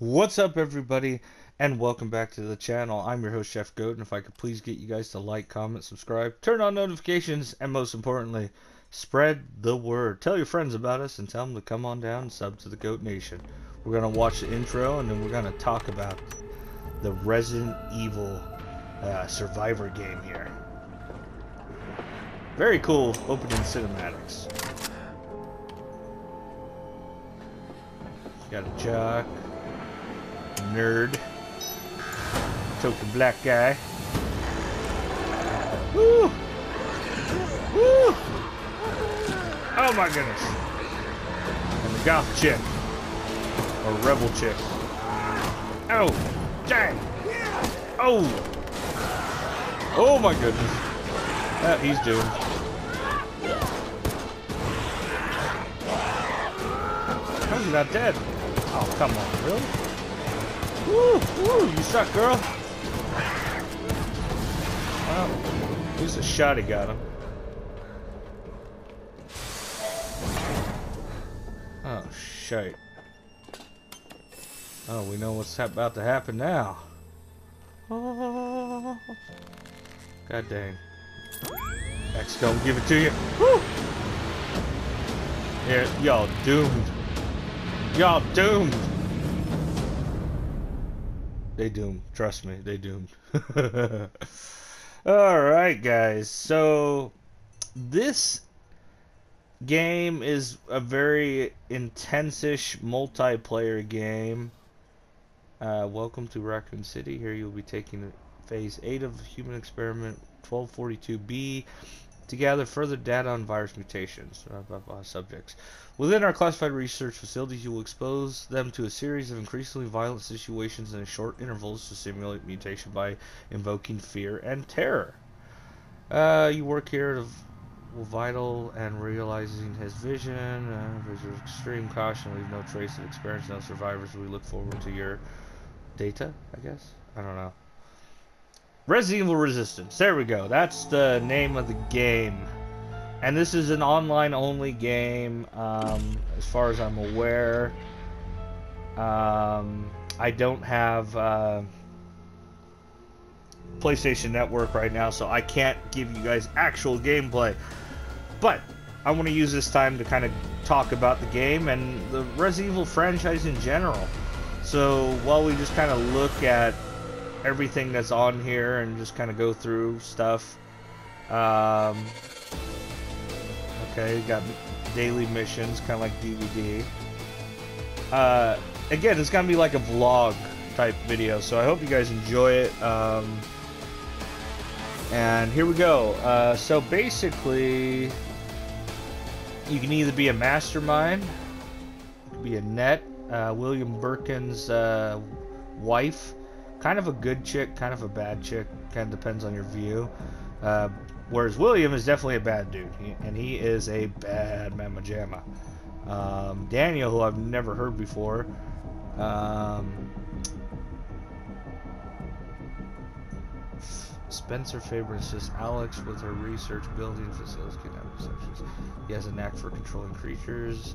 What's up, everybody, and welcome back to the channel. I'm your host, Jeff Goat, and if I could please get you guys to like, comment, subscribe, turn on notifications, and most importantly, spread the word. Tell your friends about us and tell them to come on down and sub to the Goat Nation. We're going to watch the intro, and then we're going to talk about the Resident Evil uh, Survivor game here. Very cool opening cinematics. Got a jock nerd. Token black guy. Woo! Woo! Oh my goodness. And the goth chick. Or rebel chick. Oh! Dang! Oh! Oh my goodness. Ah, he's doing. How's he not dead? Oh, come on, really? Woo! Woo! You suck, girl! At least a shot he got him. Oh, shite. Oh, we know what's about to happen now. Oh. God dang. X gonna give it to you. Woo! Yeah, y'all doomed. Y'all doomed. They doomed. Trust me, they doomed. Alright, guys. So, this game is a very intense-ish multiplayer game. Uh, welcome to Raccoon City. Here you'll be taking phase 8 of human experiment 1242B to gather further data on virus mutations uh, subjects. Within our classified research facilities, you will expose them to a series of increasingly violent situations in short intervals to simulate mutation by invoking fear and terror. Uh, you work here to vital and realizing his vision. Uh, there's extreme caution. Leave no trace of experience. No survivors. We look forward to your data. I guess. I don't know. Resident Evil Resistance. There we go. That's the name of the game. And this is an online only game, um, as far as I'm aware. Um, I don't have uh, PlayStation Network right now, so I can't give you guys actual gameplay. But I want to use this time to kind of talk about the game and the Resident Evil franchise in general. So while we just kind of look at everything that's on here and just kind of go through stuff. Um, okay, got daily missions, kind of like DBD. Uh, again, it's gonna be like a vlog type video, so I hope you guys enjoy it. Um, and here we go. Uh, so basically, you can either be a mastermind, be Annette, uh, William Birkin's uh, wife, kind of a good chick, kind of a bad chick. Kind of depends on your view. Uh, whereas William is definitely a bad dude, he, and he is a bad mamma jamma. Um, Daniel, who I've never heard before, um, Spencer Faber says Alex with her research building facilities. He has a knack for controlling creatures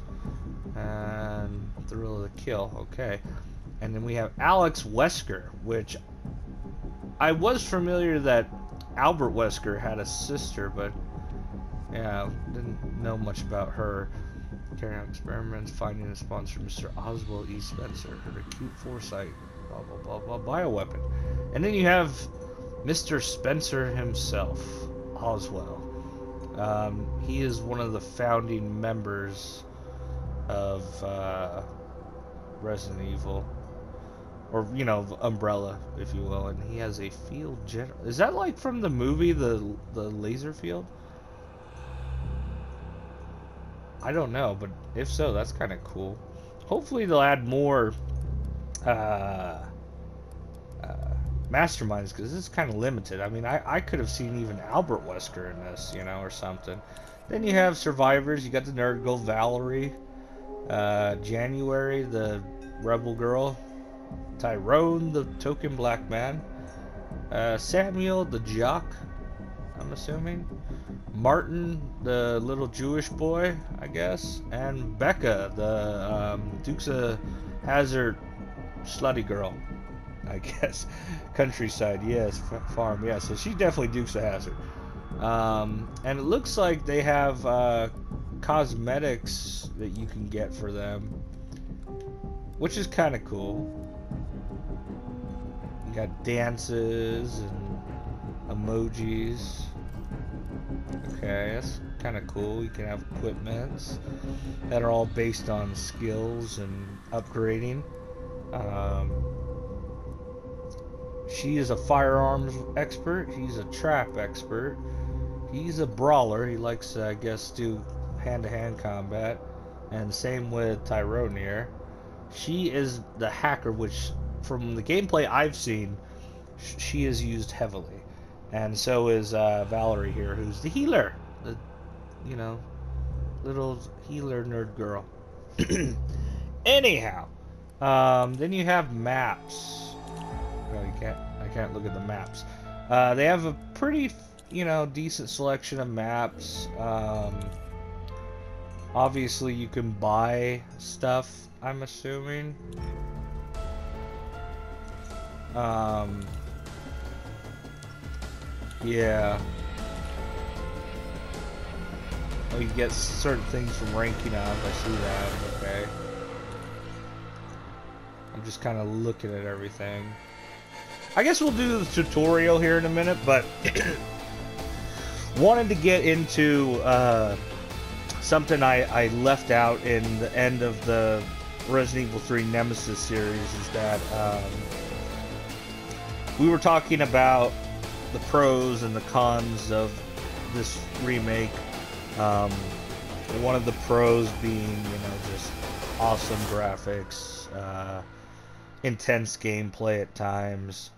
and thrill of the kill. Okay. And then we have Alex Wesker, which I was familiar that Albert Wesker had a sister, but yeah, didn't know much about her. Carrying out experiments, finding a sponsor, Mr. Oswald E. Spencer, her acute foresight, blah blah blah blah, bioweapon. And then you have Mr. Spencer himself, Oswald. Um, he is one of the founding members of uh, Resident Evil or you know umbrella if you will and he has a field general is that like from the movie the the laser field? I don't know but if so that's kind of cool. Hopefully they'll add more uh, uh masterminds because this is kind of limited. I mean I, I could have seen even albert wesker in this you know or something. Then you have survivors you got the nerd girl valerie uh, january the rebel girl Tyrone, the token black man. Uh, Samuel, the jock, I'm assuming. Martin, the little Jewish boy, I guess. And Becca, the um, Dukes of Hazzard slutty girl, I guess. Countryside, yes. Farm, yes. So she's definitely Dukes of Hazzard. Um, and it looks like they have uh, cosmetics that you can get for them, which is kind of cool. Got dances and emojis. Okay, that's kind of cool. You can have equipments that are all based on skills and upgrading. Um, she is a firearms expert. He's a trap expert. He's a brawler. He likes, uh, I guess, do hand-to-hand combat. And same with Tyrone here. She is the hacker, which, from the gameplay I've seen, she is used heavily. And so is uh, Valerie here, who's the healer. The, you know, little healer nerd girl. Anyhow, um, then you have maps. Oh, you can't. I can't look at the maps. Uh, they have a pretty, you know, decent selection of maps. Um, obviously, you can buy stuff. I'm assuming. Um, yeah. Oh, you get certain things from ranking up. I see that. Okay. I'm just kind of looking at everything. I guess we'll do the tutorial here in a minute, but wanted to get into uh, something I, I left out in the end of the Resident Evil 3 Nemesis series is that um, we were talking about the pros and the cons of this remake. Um, one of the pros being, you know, just awesome graphics, uh, intense gameplay at times,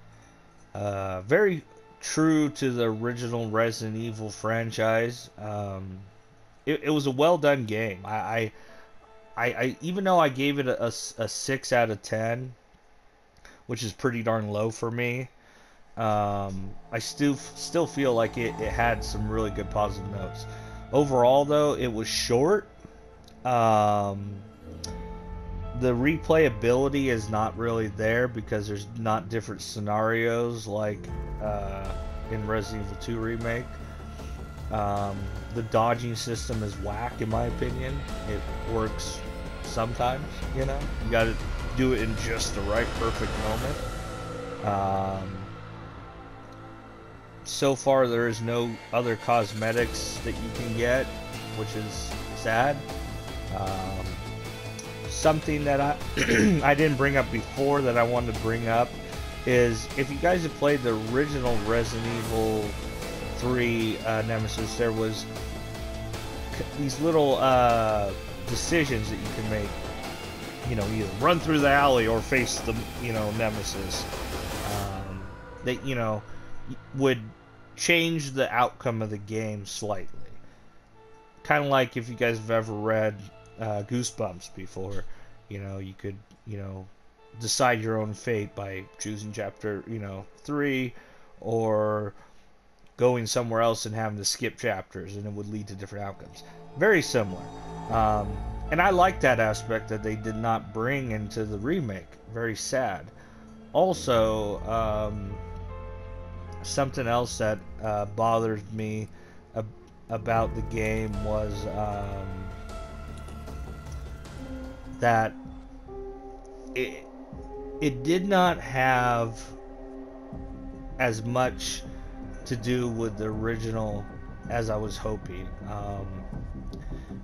uh, very true to the original Resident Evil franchise. Um, it, it, was a well done game. I, I, I, even though I gave it a, a, a six out of ten, which is pretty darn low for me. Um, I still still feel like it, it had some really good positive notes. Overall, though, it was short. Um, the replayability is not really there because there's not different scenarios like uh, in Resident Evil 2 remake. Um, the dodging system is whack, in my opinion. It works sometimes, you know. You got to do it in just the right, perfect moment. Um, so far there is no other cosmetics that you can get, which is sad. Um, something that I I didn't bring up before that I wanted to bring up is if you guys have played the original Resident Evil 3 uh, Nemesis, there was these little uh, decisions that you can make. You know, either run through the alley or face the you know Nemesis. Um, that you know would change the outcome of the game slightly. Kind of like if you guys have ever read uh, Goosebumps before, you know, you could, you know, decide your own fate by choosing chapter, you know, three, or going somewhere else and having to skip chapters, and it would lead to different outcomes. Very similar. Um, and I like that aspect that they did not bring into the remake. Very sad. Also, um, something else that uh, bothered me ab- about the game was um, that it it did not have as much to do with the original as I was hoping. Um,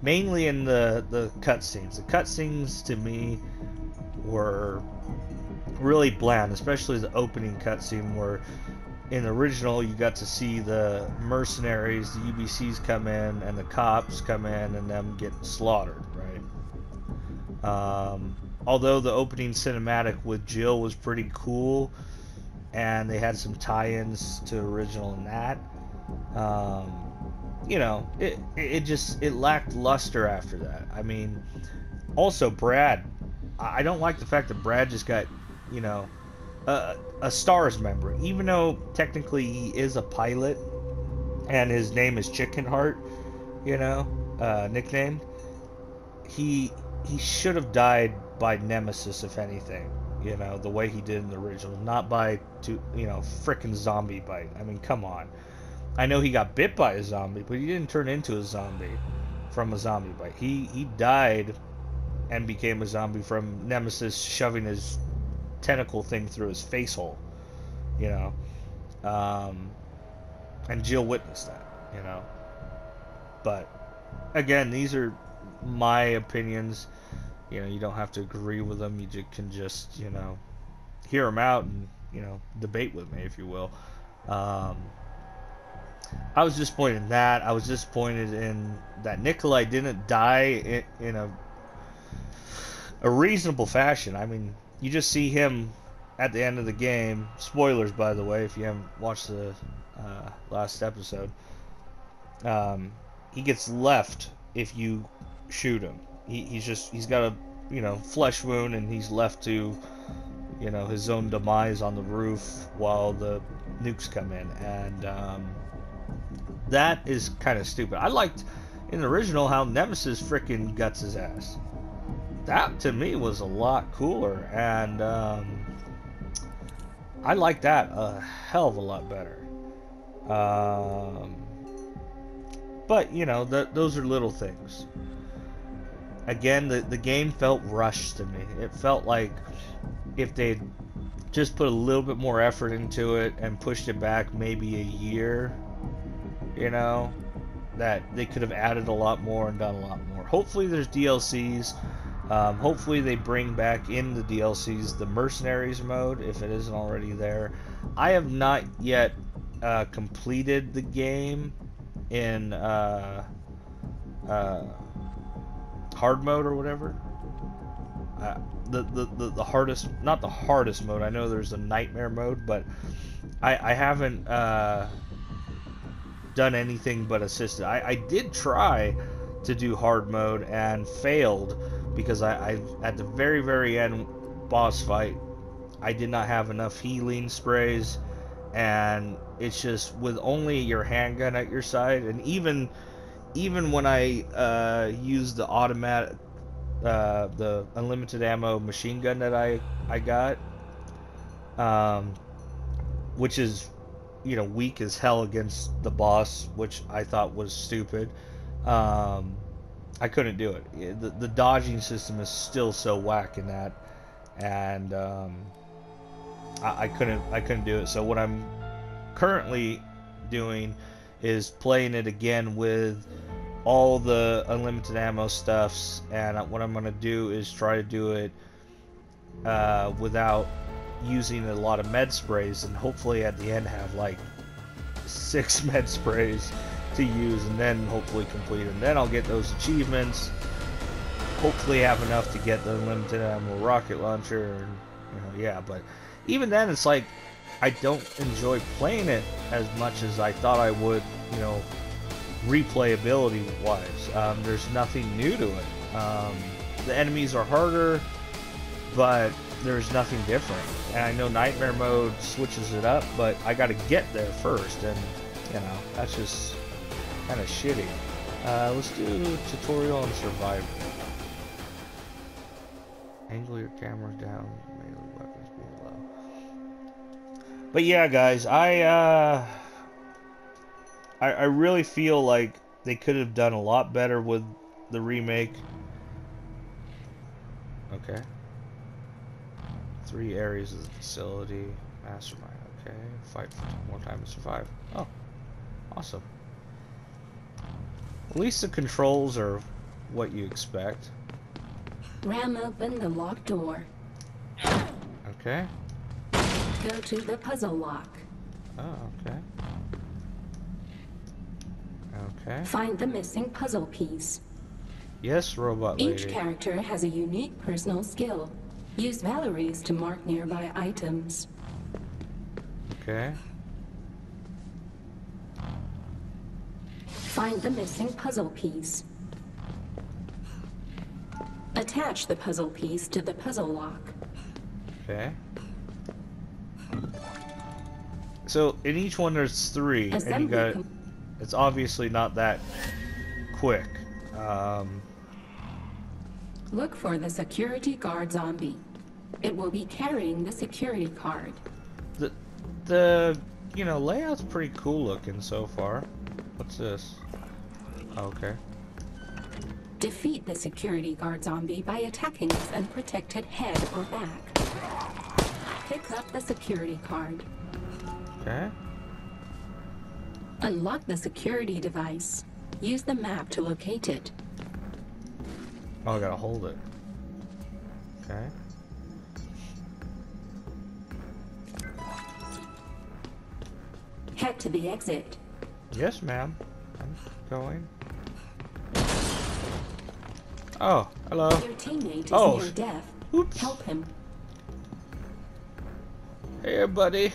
mainly in the the cutscenes. The cutscenes to me were really bland, especially the opening cutscene where in the original, you got to see the mercenaries, the UBCS come in, and the cops come in, and them get slaughtered, right? Um, although the opening cinematic with Jill was pretty cool, and they had some tie-ins to original in that. Um, you know, it it just it lacked luster after that. I mean, also Brad, I don't like the fact that Brad just got, you know, a, a STARS member, even though technically he is a pilot and his name is Chicken Heart, you know, uh, nicknamed. He he should have died by Nemesis, if anything. you know, the way he did in the original, not by to you know frickin' zombie bite. I mean, come on. I know he got bit by a zombie, but he didn't turn into a zombie from a zombie bite. He he died and became a zombie from Nemesis shoving his tentacle thing through his face hole. You know, um, and Jill witnessed that. You know, but again, these are my opinions. You know, you don't have to agree with them. You just can just you know hear them out and you know debate with me if you will. Um, I was disappointed in that. I was disappointed in that Nikolai didn't die in, in a a reasonable fashion. I mean, you just see him at the end of the game. Spoilers, by the way, if you haven't watched the uh, last episode. Um, he gets left if you shoot him. He, he's just he's got a you know flesh wound and he's left to you know his own demise on the roof while the nukes come in and um, that is kind of stupid. I liked in the original how Nemesis freaking guts his ass. That to me was a lot cooler, and um, I like that a hell of a lot better. Um, but you know, th- those are little things. Again, the the game felt rushed to me. It felt like if they'd just put a little bit more effort into it and pushed it back maybe a year, you know, that they could have added a lot more and done a lot more. Hopefully, there's DLCs. Um, hopefully, they bring back in the DLCs the mercenaries mode if it isn't already there. I have not yet uh, completed the game in uh, uh, hard mode or whatever. Uh, the, the, the, the hardest, not the hardest mode. I know there's a nightmare mode, but I, I haven't uh, done anything but assisted. I, I did try to do hard mode and failed because I, I at the very very end boss fight I did not have enough healing sprays and it's just with only your handgun at your side and even even when I uh, use the automatic uh, the unlimited ammo machine gun that I I got um, which is you know weak as hell against the boss, which I thought was stupid. Um, I couldn't do it. The, the dodging system is still so whack in that, and um, I, I couldn't I couldn't do it. So what I'm currently doing is playing it again with all the unlimited ammo stuffs, and what I'm gonna do is try to do it uh, without using a lot of med sprays and hopefully at the end have like six med sprays to use and then hopefully complete and then I'll get those achievements. Hopefully have enough to get the unlimited ammo rocket launcher and you know yeah but even then it's like I don't enjoy playing it as much as I thought I would you know replayability wise. Um, there's nothing new to it. Um, the enemies are harder but there's nothing different. And I know Nightmare Mode switches it up, but I got to get there first, and you know that's just kind of shitty. Uh, let's do tutorial on survival. Angle your camera down, melee weapons being low. But yeah, guys, I uh, I, I really feel like they could have done a lot better with the remake. Okay. Three areas of the facility. Mastermind, okay. Fight for more time to survive. Oh, awesome. At least the controls are what you expect. Ram open the locked door. Okay. Go to the puzzle lock. Oh, okay. Okay. Find the missing puzzle piece. Yes, robot lady. Each character has a unique personal skill. Use Valerie's to mark nearby items. Okay. Find the missing puzzle piece. Attach the puzzle piece to the puzzle lock. Okay. So in each one there's three, and you got. It's obviously not that quick. Um, Look for the security guard zombie. It will be carrying the security card. The, the, you know, layout's pretty cool looking so far. What's this? Okay. Defeat the security guard zombie by attacking its unprotected head or back. Pick up the security card. Okay. Unlock the security device. Use the map to locate it. Oh, I gotta hold it. Okay. Head to the exit. Yes, ma'am. I'm going. Oh, hello. Your teammate is Oh. near death. Oops. Help him. Here, buddy.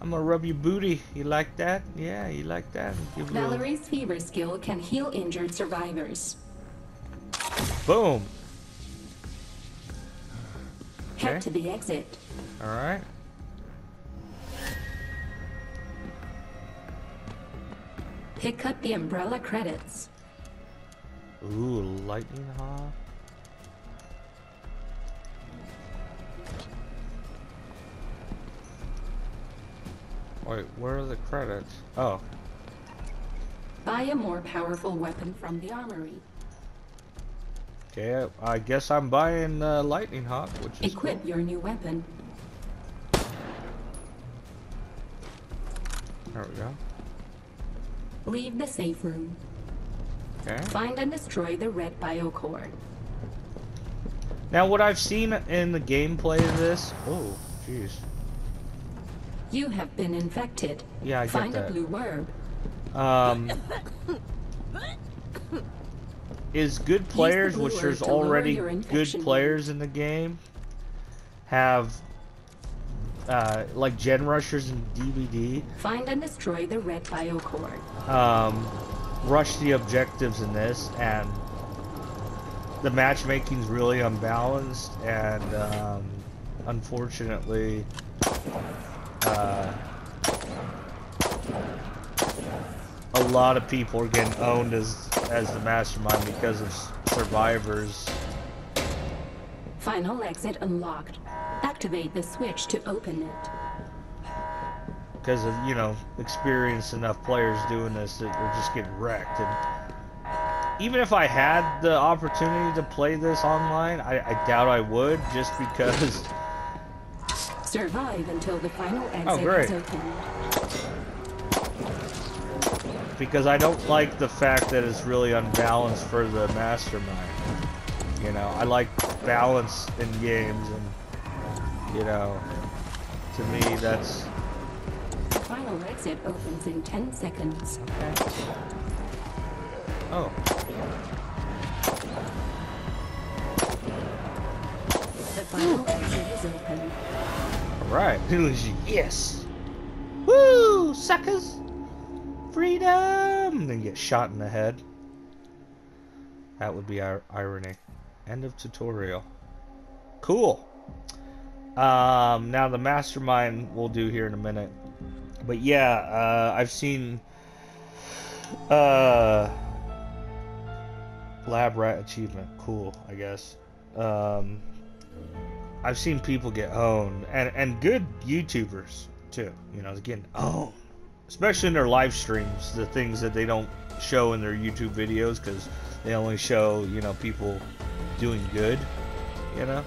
I'm gonna rub your booty. You like that? Yeah, you like that? Give Valerie's fever skill can heal injured survivors. Boom. Head to the exit. All right. Pick up the umbrella credits. Ooh, lightning hawk. Wait, where are the credits? Oh, Buy a more powerful weapon from the armory. Okay. I, I guess I'm buying uh, lightning hawk, which is Equip cool. your new weapon. There we go. Leave the safe room. Okay. Find and destroy the red biocore. Now, what I've seen in the gameplay of this. Oh, jeez. You have been infected. Yeah, I get that. Find a blue herb. Um, is good players, blue which there's already good players in the game, have uh, like gen rushers and DBD Find and destroy the red biocore. um, rush the objectives in this, and the matchmaking's really unbalanced, and um, unfortunately, uh, a lot of people are getting owned as as the mastermind because of survivors. Final exit unlocked. Activate the switch to open it. because of you know experienced enough players doing this that they're just getting wrecked and even if I had the opportunity to play this online I, I doubt I would just because Survive until the final oh, exit Oh, great. is opened. Because I don't like the fact that it's really unbalanced for the mastermind you know I like balance in games and you know to me that's The final exit opens in 10 seconds. oh The final exit is open. Alright. yes. Woo! Suckers! Freedom! Then get shot in the head. That would be our irony. End of tutorial. Cool. Um, now the mastermind we'll do here in a minute. But yeah, uh, I've seen uh, lab rat achievement. Cool, I guess. Um, I've seen people get owned, and and good YouTubers too. You know, getting owned, especially in their live streams. The things that they don't show in their YouTube videos because they only show you know people doing good. You know,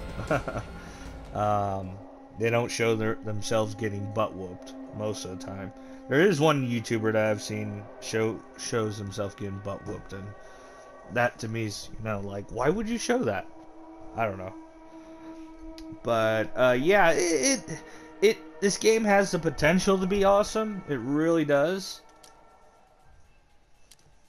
um, they don't show their themselves getting butt whooped most of the time. There is one YouTuber that I've seen show shows himself getting butt whooped, and that to me is you know like why would you show that? I don't know but uh, yeah, it, it it this game has the potential to be awesome. It really does.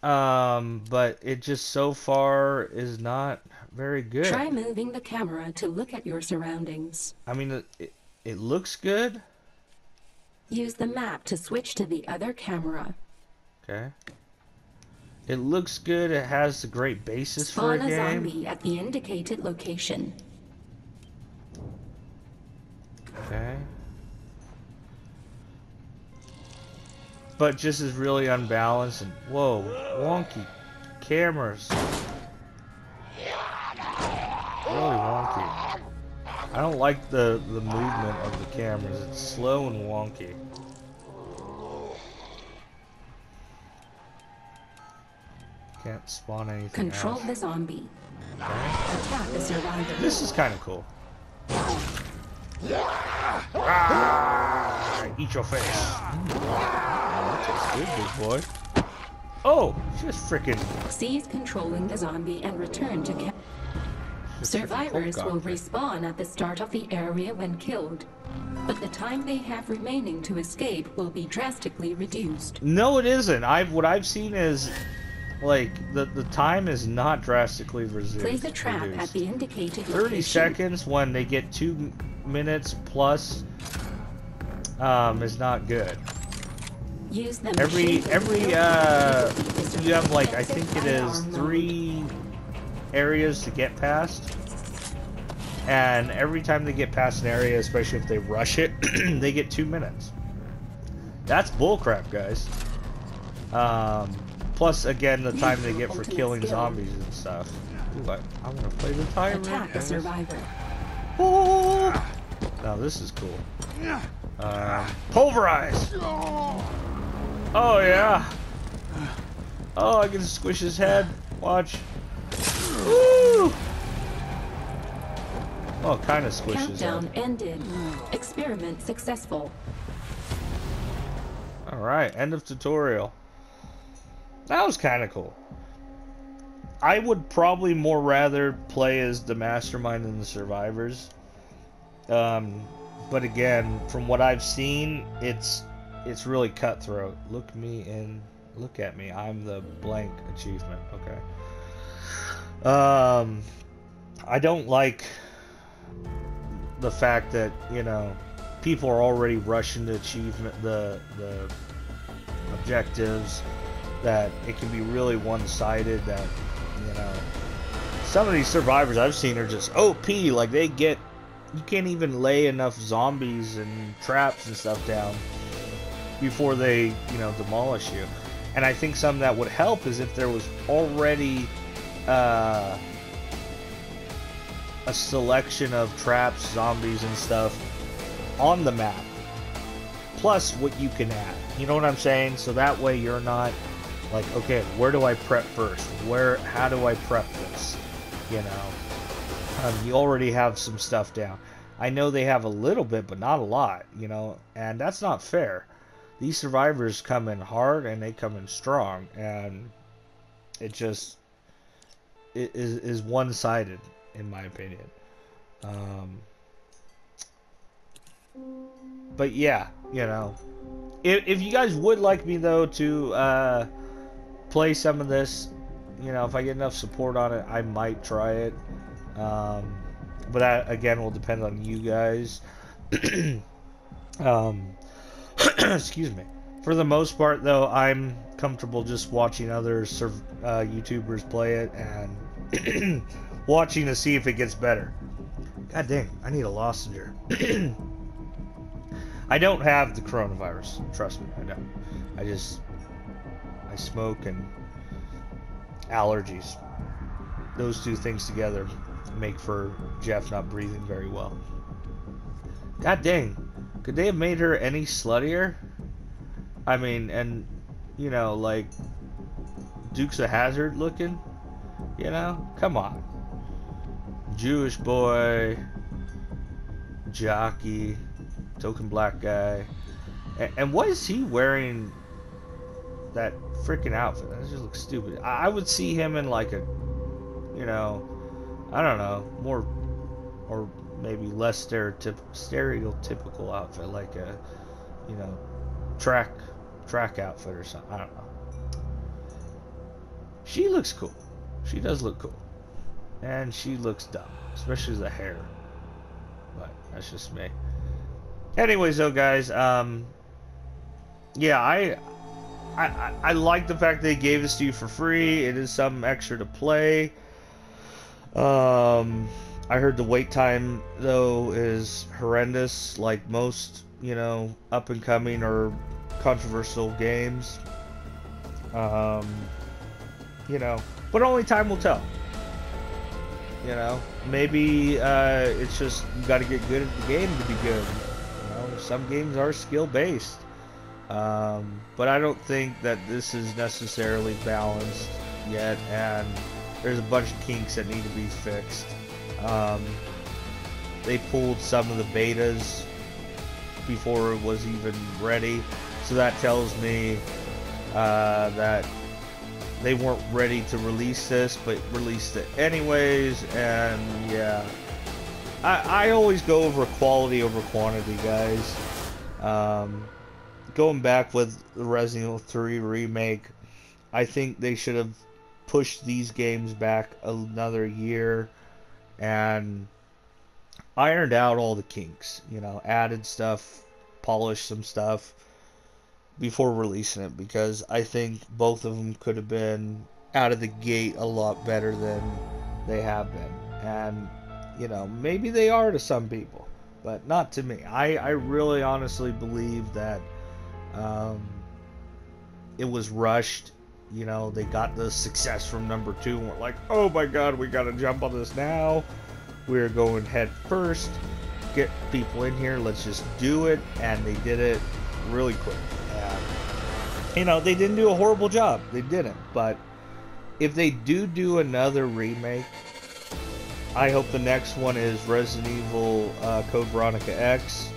Um, but it just so far is not very good. Try moving the camera to look at your surroundings. I mean, it, it it looks good. Use the map to switch to the other camera. Okay. It looks good. It has a great basis for a Spawn a game. zombie at the indicated location. Okay. But just is really unbalanced and whoa, wonky cameras. Really wonky. I don't like the, the movement of the cameras. It's slow and wonky. Can't spawn anything Control else. the zombie. Okay. Attack the survivor. This is kind of cool. Ah, eat your face. That tastes good, big boy. Oh, just freaking. Seize controlling the zombie and return to camp. Survivors will respawn at the start of the area when killed, but the time they have remaining to escape will be drastically reduced. No, it isn't. I've what I've seen is like the the time is not drastically reduced. Place a trap at the indicated 30 location. seconds when they get two minutes plus um, is not good. Use them Every every uh, and defeat the you have like I think it is three areas to get past, and every time they get past an area, especially if they rush it, they get two minutes. That's bullcrap, guys. Um, plus, again, the time they get for killing zombies and stuff. Ooh, I, I want to play the tyrant. Attack the survivor. Oh! Now this is cool. Uh, pulverize. Oh yeah. Oh, I can squish his head. Watch. Woo! Well, kind of squish his Countdown ended. Experiment successful. All right, end of tutorial. That was kind of cool. I would probably more rather play as the mastermind than the survivors. Um, but again, from what I've seen, it's it's really cutthroat. Look me in, look at me. I'm the blank achievement. Okay. Um, I don't like the fact that you know people are already rushing to achievement the the objectives that it can be really one-sided that you know some of these survivors I've seen are just OP like they get you can't even lay enough zombies and traps and stuff down before they you know demolish you. And I think some that would help is if there was already uh, a selection of traps zombies and stuff on the map plus what you can add. You know what i'm saying? So that way you're not like okay where do i prep first? Where how do i prep this? You know? Um, you already have some stuff down. I know they have a little bit but not a lot you know? And that's not fair these survivors come in hard and they come in strong and it just it is, is one-sided in my opinion um, but yeah, you know, if, if you guys would like me though to uh, play some of this, you know, if I get enough support on it, I might try it. Um, but that again will depend on you guys. um, excuse me. For the most part, though, I'm comfortable just watching other uh, YouTubers play it and watching to see if it gets better. God dang, I need a lozenger. I don't have the coronavirus. Trust me, I don't. I just I smoke and allergies. Those two things together make for Jeff not breathing very well. God dang. Could they have made her any sluttier? I mean, and you know, like Dukes a Hazzard looking? You know? Come on. Jewish boy, jockey, token black guy. And, and why is he wearing that freaking outfit? That just looks stupid. I, I would see him in like a, you know, I don't know, more or maybe less stereotyp- stereotypical outfit, like a, you know, track track outfit or something. I don't know. She looks cool. She does look cool. And she looks dumb, especially the hair. But that's just me. Anyways, though, guys, um, yeah, I, I, I, I like the fact they gave this to you for free. It is something extra to play. Um, I heard the wait time though is horrendous, like most, you know, up and coming or controversial games. Um, you know, but only time will tell. You know, maybe uh, it's just you got to get good at the game to be good. You know, some games are skill based, um, but I don't think that this is necessarily balanced yet, and there's a bunch of kinks that need to be fixed. Um, they pulled some of the betas before it was even ready, so that tells me uh, that they weren't ready to release this, but released it anyways, and yeah. I, I always go over quality over quantity, guys. Um, going back with the Resident Evil 3 remake, I think they should have pushed these games back another year and ironed out all the kinks, you know, added stuff, polished some stuff before releasing it because I think both of them could have been out of the gate a lot better than they have been. And, you know, maybe they are to some people, but not to me. I, I really honestly believe that um, it was rushed. You know, they got the success from number two and were like, oh my god, we got to jump on this now. We're going head first. Get people in here. Let's just do it. And they did it really quick you know, they didn't do a horrible job. They didn't. But if they do do another remake, I hope the next one is Resident Evil uh, Code Veronica X.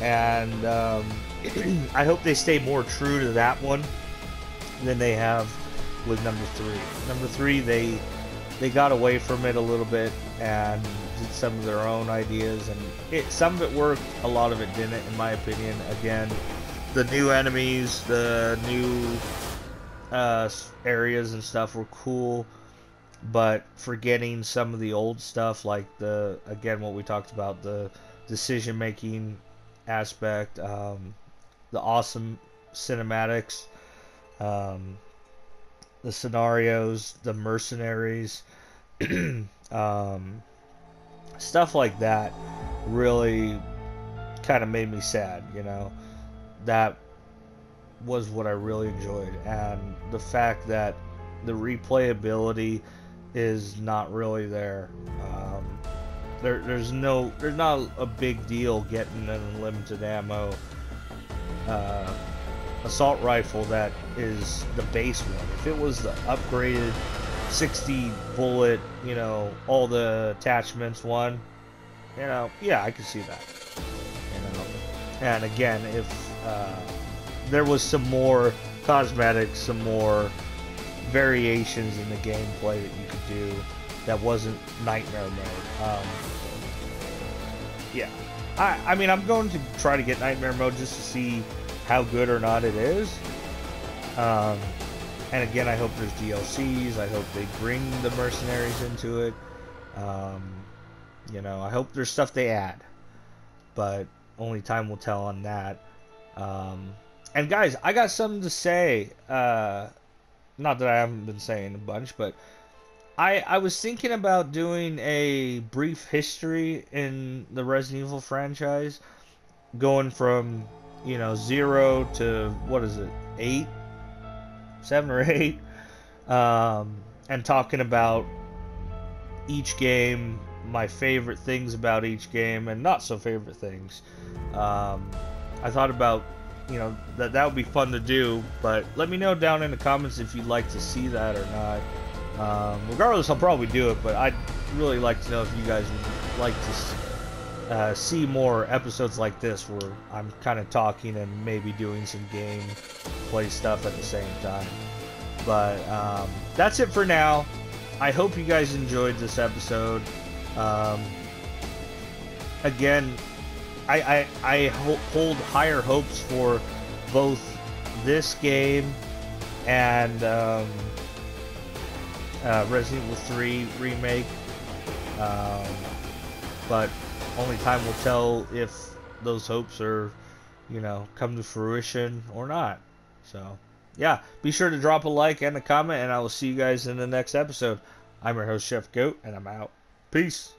And um, I hope they stay more true to that one than they have with number three. Number three, they they got away from it a little bit and did some of their own ideas, and it some of it worked, a lot of it didn't, in my opinion. Again, the new enemies, the new uh, areas and stuff were cool, but forgetting some of the old stuff, like the again what we talked about, the decision making aspect, um, the awesome cinematics, um, the scenarios, the mercenaries, um, stuff like that, really kind of made me sad, you know that was what I really enjoyed, and the fact that the replayability is not really there. Um, there there's no there's not a big deal getting an unlimited ammo uh, assault rifle that is the base one. If it was the upgraded 60 bullet, you know, all the attachments one, you know, yeah, I can see that. You know, and again, if uh, there was some more cosmetics, some more variations in the gameplay that you could do that wasn't Nightmare mode. Um, yeah, I, I mean, I'm going to try to get Nightmare mode just to see how good or not it is. Um, and again, I hope there's DLCs. I hope they bring the mercenaries into it. Um, you know, I hope there's stuff they add. But only time will tell on that. Um, and guys, I got something to say. Uh, not that I haven't been saying a bunch, but I I was thinking about doing a brief history in the Resident Evil franchise, going from you know zero to what is it eight, seven or eight, um, and talking about each game, my favorite things about each game, and not so favorite things. Um, I thought about, you know, that that would be fun to do, but let me know down in the comments if you'd like to see that or not. Um, regardless, I'll probably do it, but I'd really like to know if you guys would like to uh, see more episodes like this where I'm kind of talking and maybe doing some game play stuff at the same time. But um, that's it for now. I hope you guys enjoyed this episode. Um, again, I, I, I hold higher hopes for both this game and um, uh, Resident Evil 3 remake. Um, but only time will tell if those hopes are, you know, come to fruition or not. So, yeah, be sure to drop a like and a comment, and I will see you guys in the next episode. I'm your host, Jeff Goat, and I'm out. Peace.